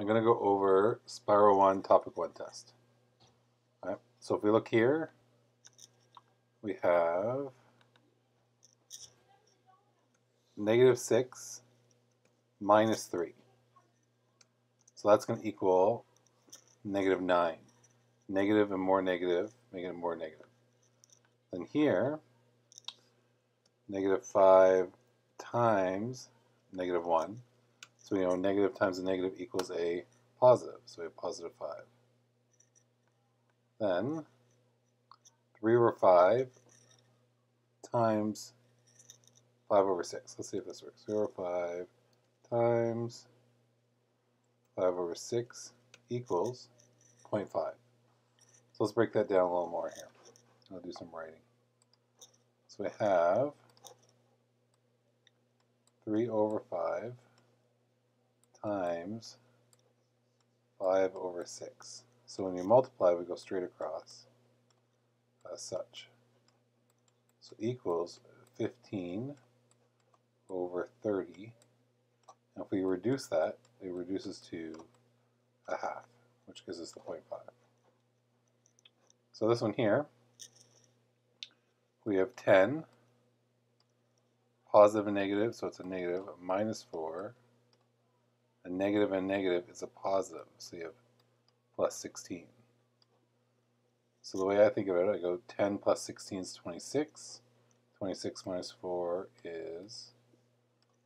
I'm going to go over spiral 1, topic 1 test. So if we look here, we have negative 6 minus 3. So that's going to equal negative 9. Negative and more negative, making it more negative. Then here, negative 5 times negative 1. So we know negative times a negative equals a positive. So we have positive 5. Then 3 over 5 times 5 over 6. Let's see if this works. 3 over 5 times 5 over 6 equals 0.5. So let's break that down a little more here. I'll do some writing. So we have 3 over 5 times 5 over 6. So when you multiply, we go straight across as such. So equals 15 over 30. And if we reduce that, it reduces to a half, which gives us the 0.5. So this one here, we have 10, positive and negative, so it's a negative, minus 4. A negative and negative is a positive, so you have plus 16. So the way I think about it, I go 10 plus 16 is 26. 26 minus 4 is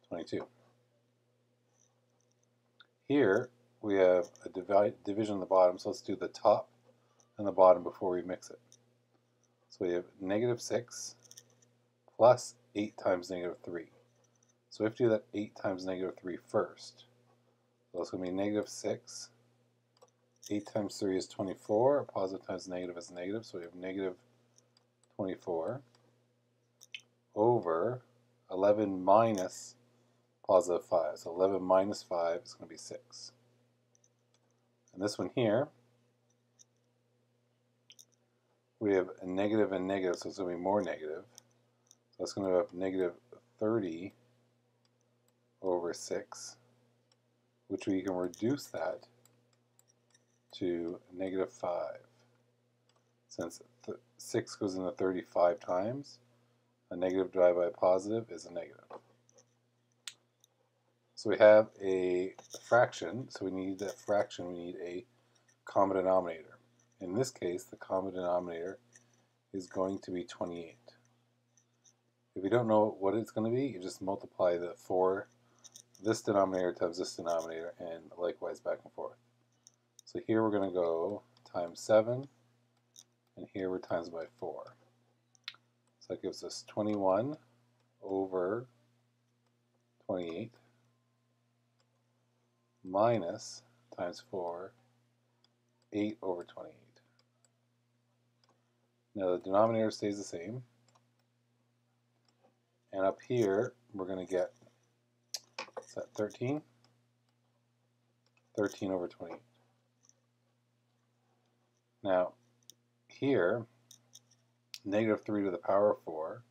22. Here we have a divide, division on the bottom, so let's do the top and the bottom before we mix it. So we have negative 6 plus 8 times negative 3. So we have to do that 8 times negative 3 first. So it's going to be negative 6. 8 times 3 is 24. A positive times negative is negative, so we have negative 24 over 11 minus positive 5. So 11 minus 5 is going to be 6. And this one here, we have a negative and negative, so it's going to be more negative. So it's going to be negative 30 over 6, which we can reduce that to negative 5. Since 6 goes into 35 times, a negative divided by a positive is a negative. So we have a fraction, so we need that fraction, we need a common denominator. In this case, the common denominator is going to be 28. If you don't know what it's going to be, you just multiply the 4, this denominator times this denominator, and likewise back and forth. So here we're going to go times 7, and here we're times by 4. So that gives us 21 over 28 minus times 4, 8 over 28. Now the denominator stays the same. And up here, we're going to get, is that 13? 13 over 28. Now, here, negative 3 to the power of 4,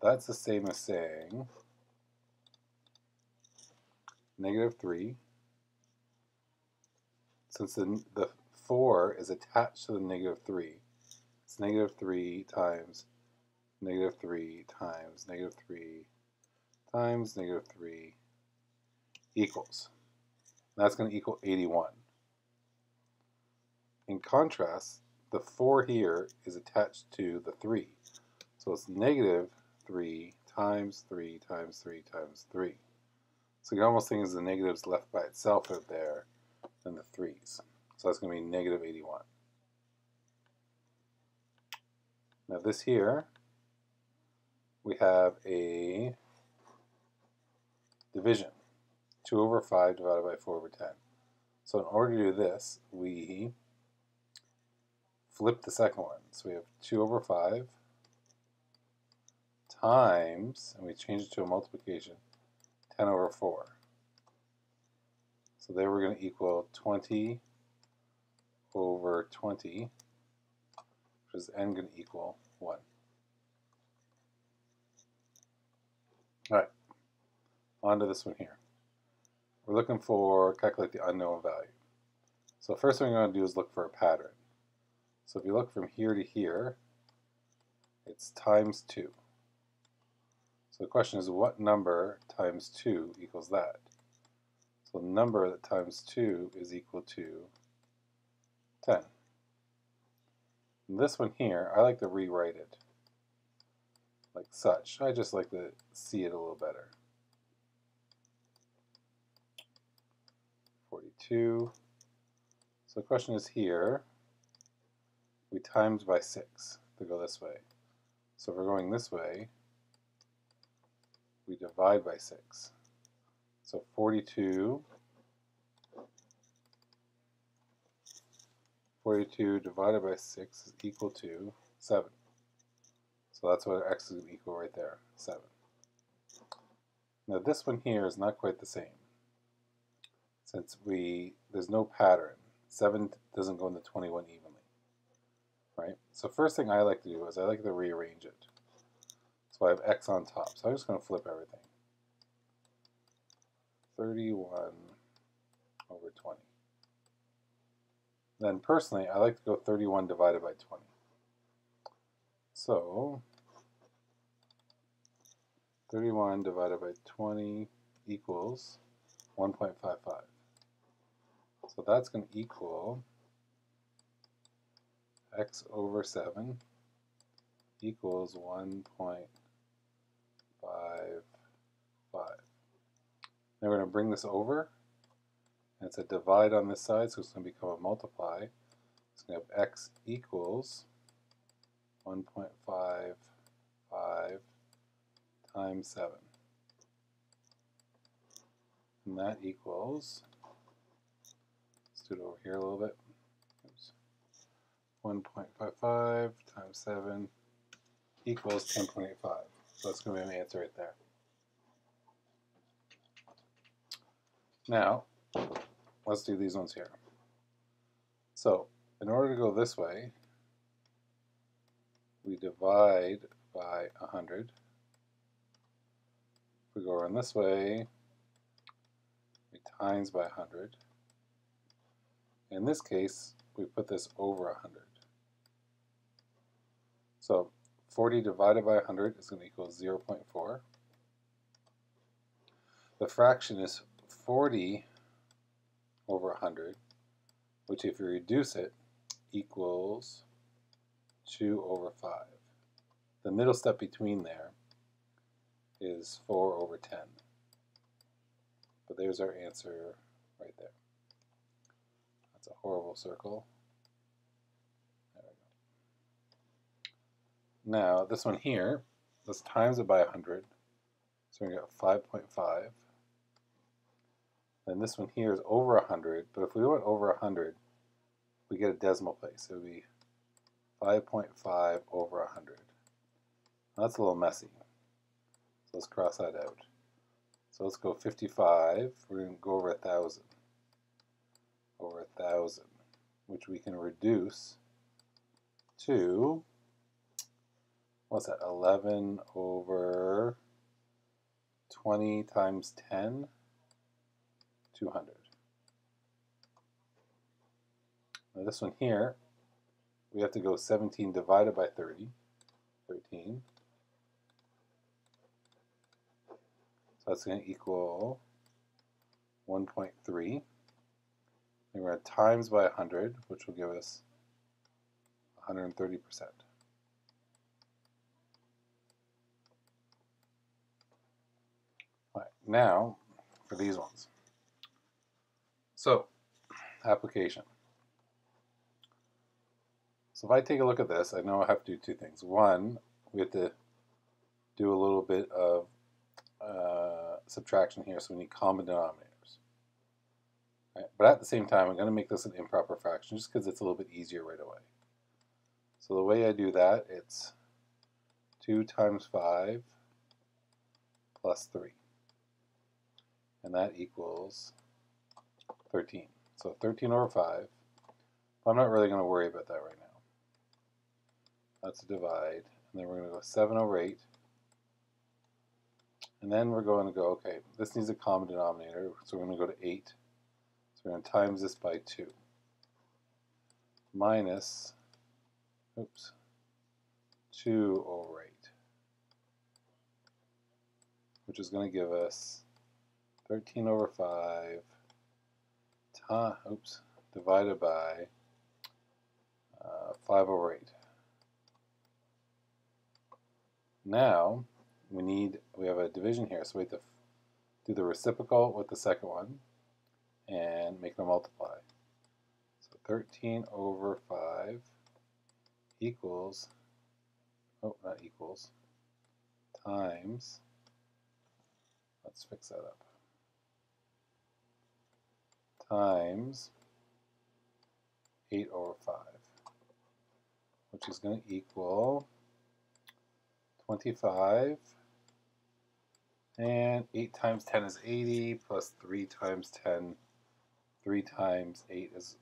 that's the same as saying negative 3. Since the, the 4 is attached to the negative 3, it's negative 3 times negative 3 times negative 3 times negative 3 equals. That's going to equal 81. In contrast, the 4 here is attached to the 3. So it's negative 3 times 3 times 3 times 3. So you can almost think is the negatives left by itself out there than the 3's. So that's going to be negative 81. Now this here, we have a division. 2 over 5 divided by 4 over 10. So in order to do this, we flip the second one. So we have 2 over 5 times, and we change it to a multiplication, 10 over 4. So there we're going to equal 20 over 20, which is n going to equal 1. All right, on to this one here. We're looking for calculate the unknown value. So first thing we're going to do is look for a pattern. So if you look from here to here, it's times 2. So the question is what number times 2 equals that? So the number that times 2 is equal to 10. And this one here, I like to rewrite it like such. I just like to see it a little better. 42. So the question is here, we times by 6 to go this way. So if we're going this way, we divide by 6. So 42, 42 divided by 6 is equal to 7. So that's what x is equal right there, 7. Now this one here is not quite the same. Since we there's no pattern. 7 doesn't go into 21 evenly. Right? So first thing I like to do is I like to rearrange it. So I have x on top. So I'm just going to flip everything. 31 over 20. Then personally, I like to go 31 divided by 20. So 31 divided by 20 equals 1.55. So that's going to equal x over 7 equals 1.55. Now we're going to bring this over. And it's a divide on this side, so it's going to become a multiply. It's going to have x equals 1.55 times 7. And that equals, it over here a little bit. 1.55 times 7 equals 10.85. So that's going to be my answer right there. Now, let's do these ones here. So, in order to go this way, we divide by 100 If we go around this way, we times by 100. In this case, we put this over 100. So 40 divided by 100 is going to equal 0 0.4. The fraction is 40 over 100, which if you reduce it, equals 2 over 5. The middle step between there is 4 over 10. But there's our answer right there. That's a horrible circle. There we go. Now, this one here, let's times it by 100. So we got 5.5. And this one here is over 100, but if we went over 100, we get a decimal place. It would be 5.5 over 100. That's a little messy. So let's cross that out. So let's go 55. We're going to go over a 1,000. Over a 1,000, which we can reduce to, what's that, 11 over 20 times 10, 200. Now this one here, we have to go 17 divided by 30, 13. So that's going to equal 1.3. We're going to times by 100, which will give us 130%. All right, now for these ones. So, application. So if I take a look at this, I know I have to do two things. One, we have to do a little bit of uh, subtraction here, so we need common denominators. Right? But at the same time, I'm going to make this an improper fraction just because it's a little bit easier right away. So the way I do that, it's 2 times 5 plus 3. And that equals 13. So 13 over 5. I'm not really going to worry about that right now. That's a divide. And then we're going to go 7 over 8 And then we're going to go, okay, this needs a common denominator, so we're going to go to 8. So we're going to times this by 2. Minus, oops, 2 over 8. Which is going to give us 13 over 5, time, oops, divided by uh, 5 over 8. Now, we need, we have a division here, so we have to do the reciprocal with the second one and make them multiply. So 13 over 5 equals, oh, not equals, times, let's fix that up, times 8 over 5, which is going to equal 25 and 8 times 10 is 80, plus 3 times 10, 3 times 8 is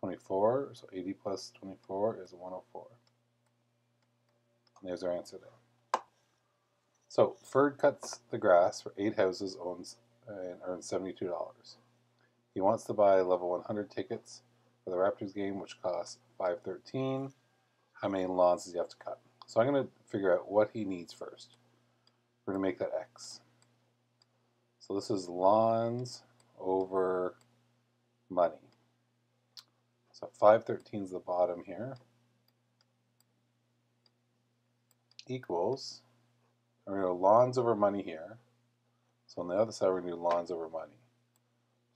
24, so 80 plus 24 is 104. And there's our answer there. So, Ferd cuts the grass for 8 houses owns and earns $72. He wants to buy level 100 tickets for the Raptors game, which costs 513. How many lawns does he have to cut? So I'm going to figure out what he needs first. We're going to make that x. So this is lawns over money. So 513 is the bottom here. Equals, we're going to lawns over money here. So on the other side, we're going to do lawns over money.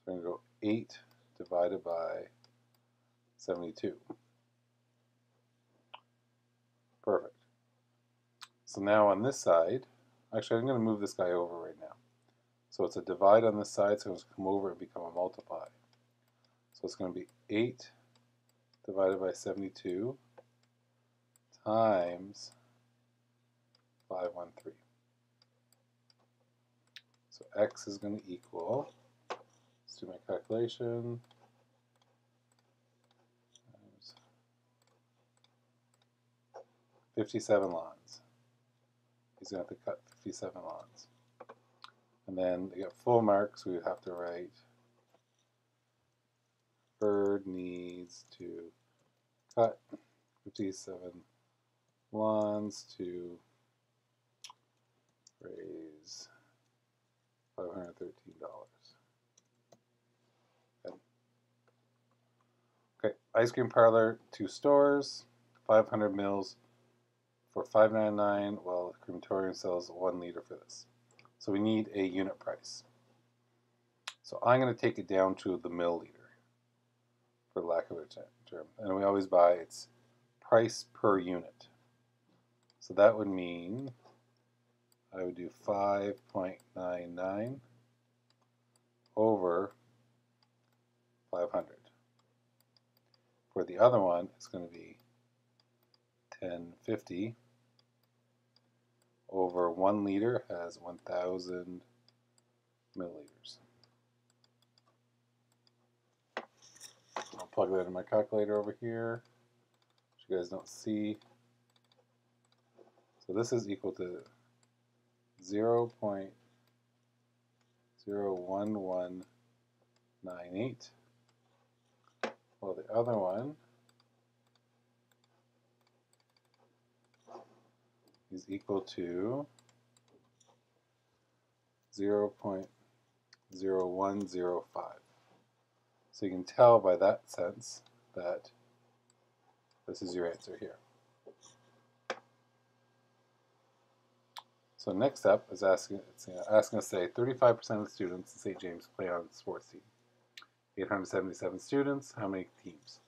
So we're going to go 8 divided by 72. Perfect. So now on this side, Actually, I'm going to move this guy over right now. So it's a divide on this side, so it's going to come over and become a multiply. So it's going to be 8 divided by 72 times 513. So x is going to equal, let's do my calculation, 57 lines. He's going to have to cut 57 lines. And then to get full marks, we have to write bird needs to cut 57 lawns to raise $513. Okay, ice cream parlor, two stores, 500 mils for $5.99 while the Creamatorium sells one liter for this. So we need a unit price. So I'm going to take it down to the milliliter, for lack of a term. And we always buy its price per unit. So that would mean I would do 5.99 over 500. For the other one, it's going to be 1050 over 1 liter has 1,000 milliliters. I'll plug that in my calculator over here, which you guys don't see. So this is equal to 0 0.01198, while the other one is equal to 0 0.0105. So you can tell by that sense that this is your answer here. So next up is asking, asking us to say 35% of the students in St. James play on sports team. 877 students, how many teams?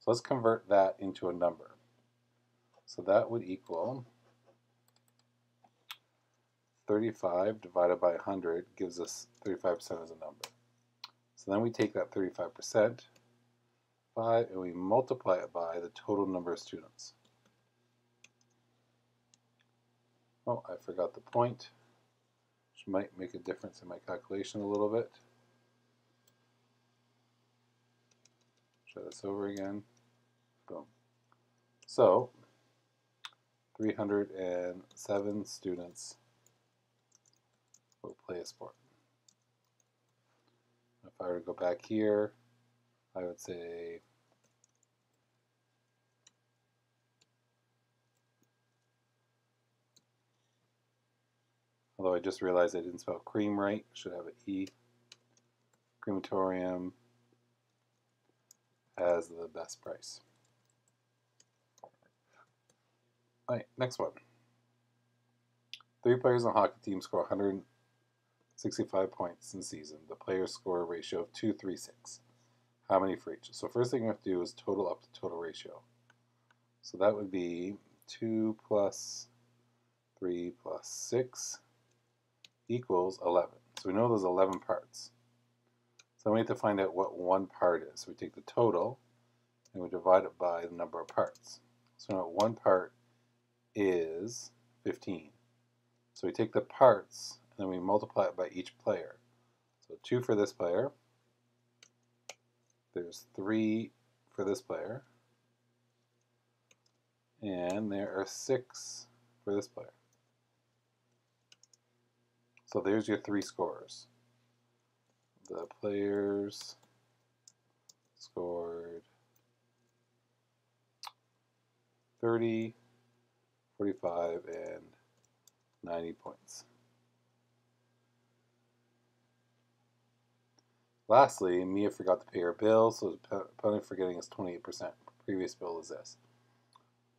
So let's convert that into a number. So that would equal 35 divided by 100 gives us 35% as a number. So then we take that 35% by and we multiply it by the total number of students. Oh, I forgot the point, which might make a difference in my calculation a little bit. Try this over again. Boom. So, 307 students play a sport. If I were to go back here, I would say Although I just realized I didn't spell cream right, should have an E. Creamatorium has the best price. All right, next one. Three players on a hockey team score 165 points in season. The players score a ratio of 236. How many for each? So first thing we have to do is total up the total ratio. So that would be 2 plus 3 plus 6 equals 11. So we know there's 11 parts. So we have to find out what one part is. So we take the total and we divide it by the number of parts. So now one part is 15. So we take the parts and then we multiply it by each player. So 2 for this player. There's 3 for this player. And there are 6 for this player. So there's your three scores. The players scored 30, 45, and 90 points. Lastly, Mia forgot to pay her bill, so the penalty for getting is 28%. Previous bill is this.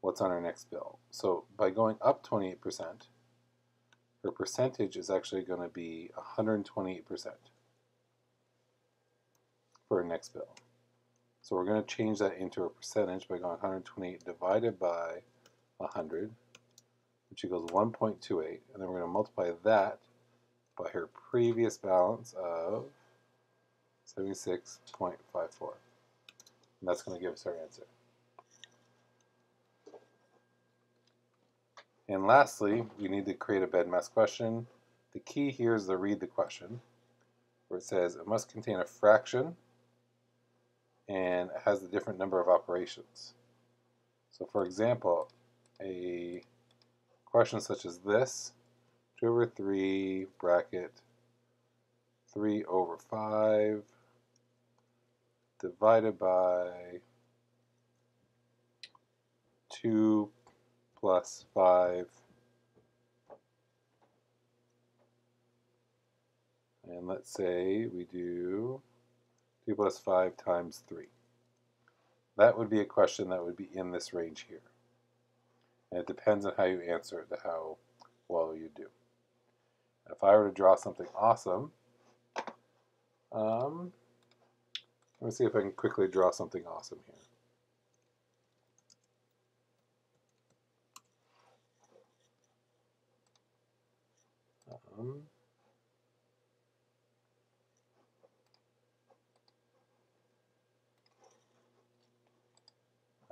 What's on her next bill? So by going up 28%, her percentage is actually going to be 128% for her next bill. So we're going to change that into a percentage by going 128 divided by 100, which equals 1.28, and then we're going to multiply that by her previous balance of 76.54. And that's going to give us our answer. And lastly, we need to create a BEDMAS question. The key here is to read the question, where it says it must contain a fraction and it has a different number of operations. So for example, a question such as this, 2 over 3 bracket 3 over 5 divided by 2 plus 5 and let's say we do 2 plus 5 times 3. That would be a question that would be in this range here. And it depends on how you answer it to how well you do. If I were to draw something awesome, um, let me see if I can quickly draw something awesome here. Um,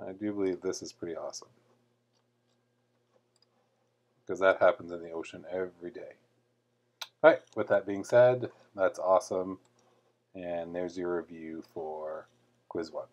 I do believe this is pretty awesome. Because that happens in the ocean every day. Alright, with that being said, that's awesome. And there's your review for quiz one.